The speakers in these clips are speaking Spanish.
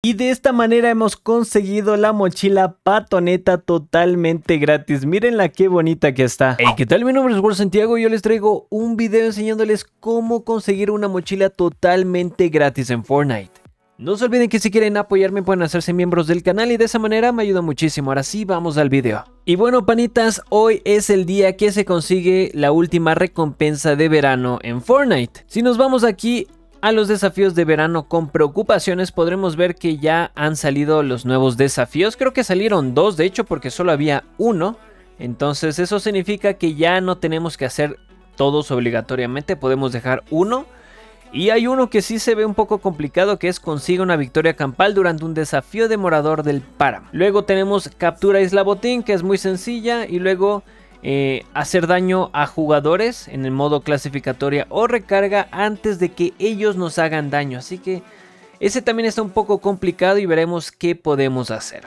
Y de esta manera hemos conseguido la mochila patoneta totalmente gratis. Mírenla qué bonita que está. Hey, ¿qué tal? Mi nombre es Word Santiago y yo les traigo un video enseñándoles cómo conseguir una mochila totalmente gratis en Fortnite. No se olviden que si quieren apoyarme pueden hacerse miembros del canal y de esa manera me ayuda muchísimo. Ahora sí, vamos al video. Y bueno, panitas, hoy es el día que se consigue la última recompensa de verano en Fortnite. Si nos vamos aquí a los desafíos de verano con preocupaciones podremos ver que ya han salido los nuevos desafíos. Creo que salieron dos, de hecho, porque solo había uno. Entonces eso significa que ya no tenemos que hacer todos obligatoriamente, podemos dejar uno. Y hay uno que sí se ve un poco complicado que es consiga una victoria campal durante un desafío de morador del páramo. Luego tenemos captura isla botín que es muy sencilla y luego eh, hacer daño a jugadores en el modo clasificatoria o recarga antes de que ellos nos hagan daño. Así que ese también está un poco complicado y veremos qué podemos hacer.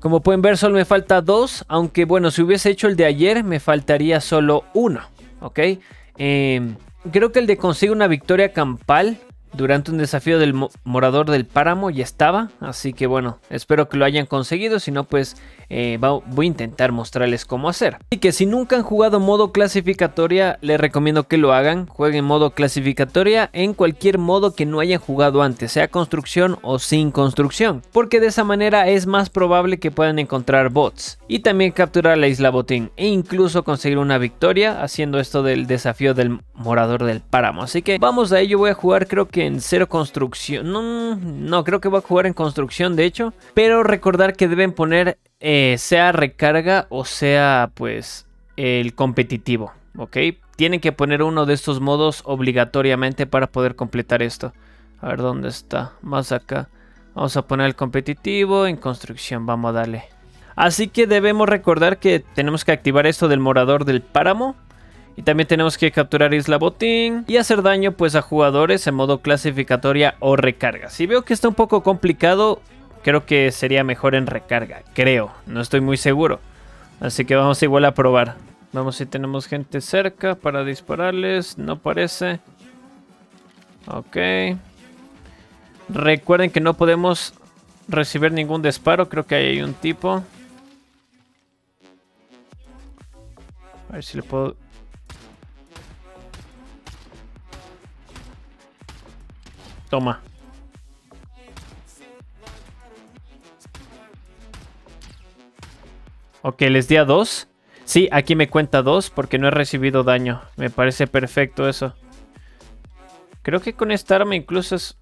Como pueden ver solo me falta dos, aunque bueno, si hubiese hecho el de ayer me faltaría solo uno, ¿ok? Em, creo que el de consigue una victoria campal durante un desafío del morador del páramo ya estaba, así que bueno, espero que lo hayan conseguido, si no pues eh, voy a intentar mostrarles cómo hacer. Así que si nunca han jugado modo clasificatoria, les recomiendo que lo hagan. Jueguen modo clasificatoria en cualquier modo que no hayan jugado antes, sea construcción o sin construcción. Porque de esa manera es más probable que puedan encontrar bots. Y también capturar la isla botín e incluso conseguir una victoria haciendo esto del desafío del morador del páramo. Así que vamos a ello, voy a jugar creo que en cero construcción. No, no, creo que voy a jugar en construcción de hecho. Pero recordar que deben poner eh, sea recarga o sea pues el competitivo, ¿ok? Tienen que poner uno de estos modos obligatoriamente para poder completar esto. A ver dónde está, más acá. Vamos a poner el competitivo en construcción, vamos a darle. Así que debemos recordar que tenemos que activar esto del morador del páramo. Y también tenemos que capturar Isla Botín y hacer daño pues a jugadores en modo clasificatoria o recarga. Si veo que está un poco complicado, creo que sería mejor en recarga, creo, no estoy muy seguro. Así que vamos igual a probar. Vamos si tenemos gente cerca para dispararles, no parece. Ok. Recuerden que no podemos recibir ningún disparo, creo que ahí hay un tipo. A ver si le puedo... Toma. Ok, les di a dos. Sí, aquí me cuenta dos porque no he recibido daño. Me parece perfecto eso. Creo que con esta arma incluso es...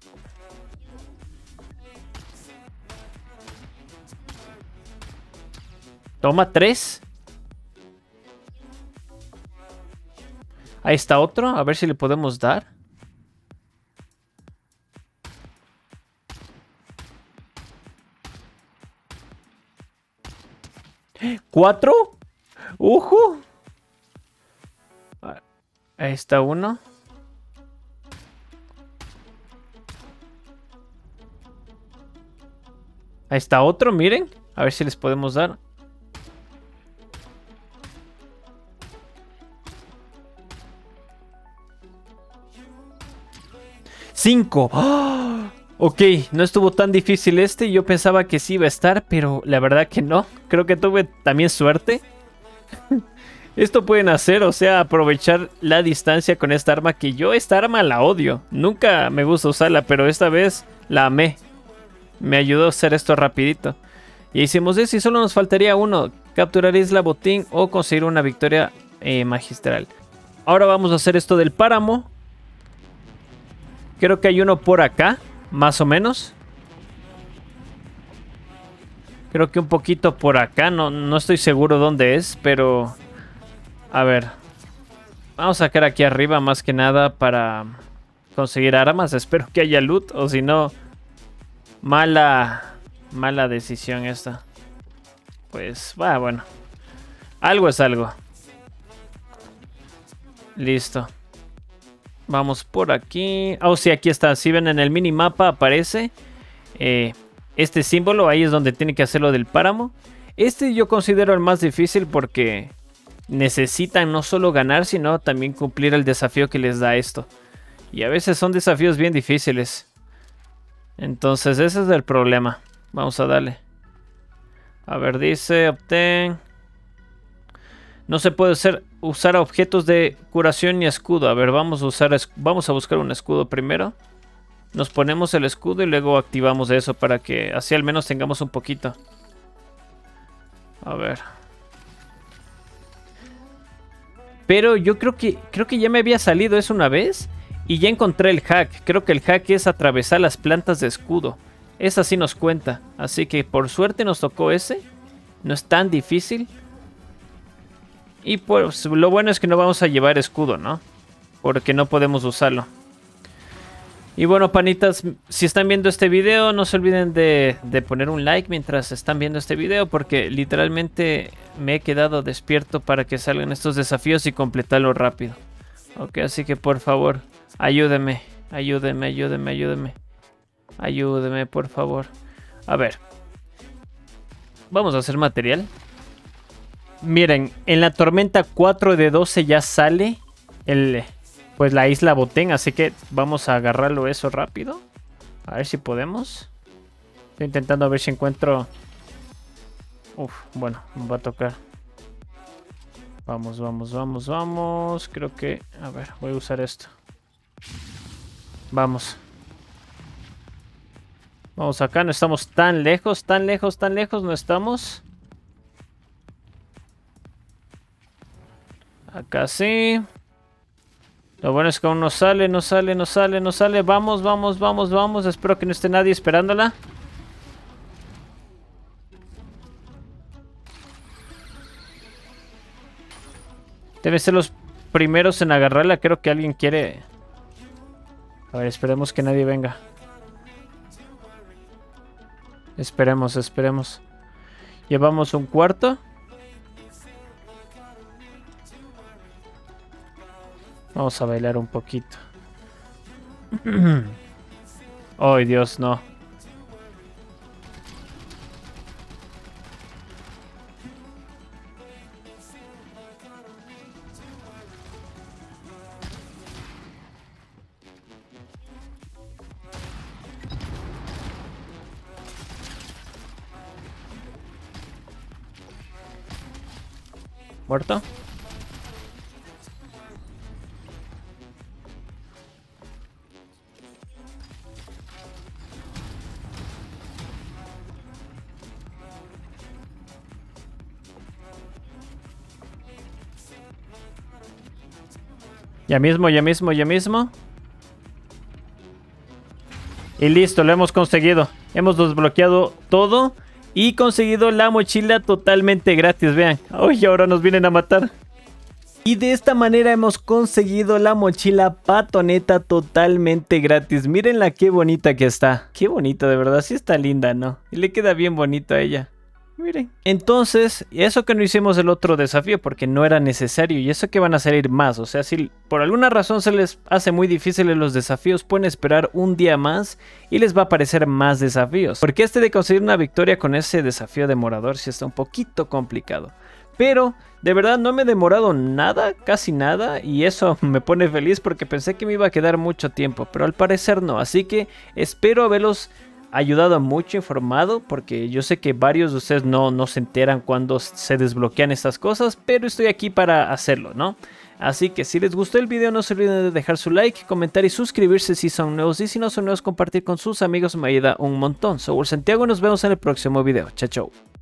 Toma tres. Ahí está otro. A ver si le podemos dar. ¿Cuatro? ¡Ujo! Ahí está uno. Ahí está otro, miren. A ver si les podemos dar. Cinco. ¡Ah! Ok, no estuvo tan difícil este. Yo pensaba que sí iba a estar, pero la verdad que no. Creo que tuve también suerte. Esto pueden hacer, o sea, aprovechar la distancia con esta arma que yo esta arma la odio. Nunca me gusta usarla, pero esta vez la amé. Me ayudó a hacer esto rapidito. Y hicimos eso y solo nos faltaría uno. Capturar Isla Botín o conseguir una victoria eh, magistral. Ahora vamos a hacer esto del páramo. Creo que hay uno por acá. Más o menos. Creo que un poquito por acá. No, no estoy seguro dónde es, pero... A ver. Vamos a sacar aquí arriba más que nada para conseguir armas. Espero que haya loot. O si no... Mala... Mala decisión esta. Pues, va, bueno. Algo es algo. Listo. Vamos por aquí. Oh, sí, aquí está. Si ven en el minimapa aparece eh, este símbolo. Ahí es donde tiene que hacerlo del páramo. Este yo considero el más difícil porque necesitan no solo ganar, sino también cumplir el desafío que les da esto. Y a veces son desafíos bien difíciles. Entonces ese es el problema. Vamos a darle. A ver, dice, obtén. No se puede usar, usar objetos de curación ni escudo. A ver, vamos a usar, vamos a buscar un escudo primero. Nos ponemos el escudo y luego activamos eso para que así al menos tengamos un poquito. A ver. Pero yo creo que creo que ya me había salido eso una vez y ya encontré el hack. Creo que el hack es atravesar las plantas de escudo. Esa sí nos cuenta. Así que por suerte nos tocó ese. No es tan difícil. Y pues lo bueno es que no vamos a llevar escudo, ¿no? Porque no podemos usarlo. Y bueno, panitas, si están viendo este video, no se olviden de, poner un like mientras están viendo este video, porque literalmente me he quedado despierto para que salgan estos desafíos y completarlo rápido. Ok, así que por favor, ayúdenme, ayúdenme, ayúdenme, ayúdenme. Ayúdenme, por favor. A ver. Vamos a hacer material. Miren, en la tormenta 4 de 12 ya sale el, pues la isla Botén, así que vamos a agarrarlo eso rápido. A ver si podemos. Estoy intentando ver si encuentro... Uf, bueno, me va a tocar. Vamos, vamos, vamos, vamos. Creo que... A ver, voy a usar esto. Vamos. Vamos acá, no estamos tan lejos, tan lejos, tan lejos, no estamos. Acá sí. Lo bueno es que aún no sale, no sale, no sale, no sale. Vamos, vamos, vamos, vamos. Espero que no esté nadie esperándola. Deben ser los primeros en agarrarla. Creo que alguien quiere... A ver, esperemos que nadie venga. Esperemos, esperemos. Llevamos un cuarto. Vamos a bailar un poquito. Ay, Dios, no. ¿Muerto? Ya mismo, ya mismo, ya mismo. Y listo, lo hemos conseguido. Hemos desbloqueado todo y conseguido la mochila totalmente gratis, vean. Uy, ahora nos vienen a matar. Y de esta manera hemos conseguido la mochila patoneta totalmente gratis. Mírenla qué bonita que está. Qué bonita, de verdad. Sí está linda, ¿no? Y le queda bien bonito a ella. Miren. Entonces, eso que no hicimos el otro desafío porque no era necesario y eso que van a salir más. O sea, si por alguna razón se les hace muy difícil los desafíos, pueden esperar un día más y les va a aparecer más desafíos. Porque este de conseguir una victoria con ese desafío de morador sí está un poquito complicado. Pero de verdad no me he demorado nada, casi nada, y eso me pone feliz porque pensé que me iba a quedar mucho tiempo, pero al parecer no. Así que espero haberlos ayudado mucho informado porque yo sé que varios de ustedes no, no se enteran cuando se desbloquean estas cosas, pero estoy aquí para hacerlo, ¿no? Así que si les gustó el video no se olviden de dejar su like, comentar y suscribirse si son nuevos y si no son nuevos compartir con sus amigos me ayuda un montón. Soy Santiago nos vemos en el próximo video. Chao, chao.